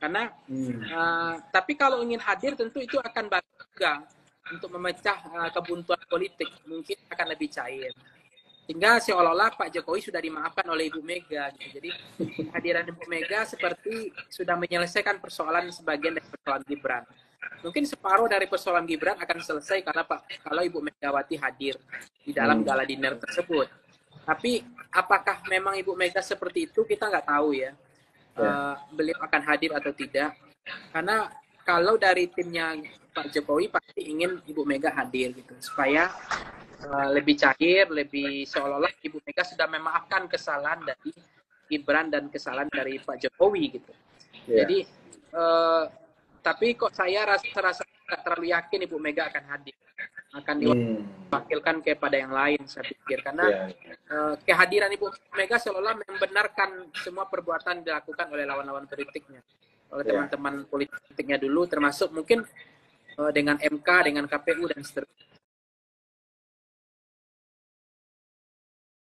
Karena hmm. uh, tapi kalau ingin hadir tentu itu akan bagus juga untuk memecah uh, kebuntuan politik mungkin akan lebih cair. Sehingga seolah-olah Pak Jokowi sudah dimaafkan oleh Ibu Mega. Gitu. Jadi kehadiran Ibu Mega seperti sudah menyelesaikan persoalan sebagian dari persoalan Gibran. Mungkin separuh dari persoalan Gibran akan selesai karena Pak kalau Ibu Megawati hadir di dalam hmm. gala dinner tersebut. Tapi apakah memang Ibu Mega seperti itu kita nggak tahu ya uh, beliau akan hadir atau tidak. Karena kalau dari timnya Pak Jokowi pasti ingin Ibu Mega hadir gitu supaya uh, lebih cair, lebih seolah-olah Ibu Mega sudah memaafkan kesalahan dari Gibran dan kesalahan dari Pak Jokowi gitu. Yeah. Jadi uh, tapi kok saya rasa-rasa tidak terlalu yakin Ibu Mega akan hadir akan hmm. diwakilkan kepada yang lain saya pikir karena yeah. Iya. uh, kehadiran Ibu Mega seolah membenarkan semua perbuatan dilakukan oleh lawan-lawan politiknya oleh iya. teman-teman yeah. politiknya dulu termasuk mungkin uh, dengan MK dengan KPU dan seterusnya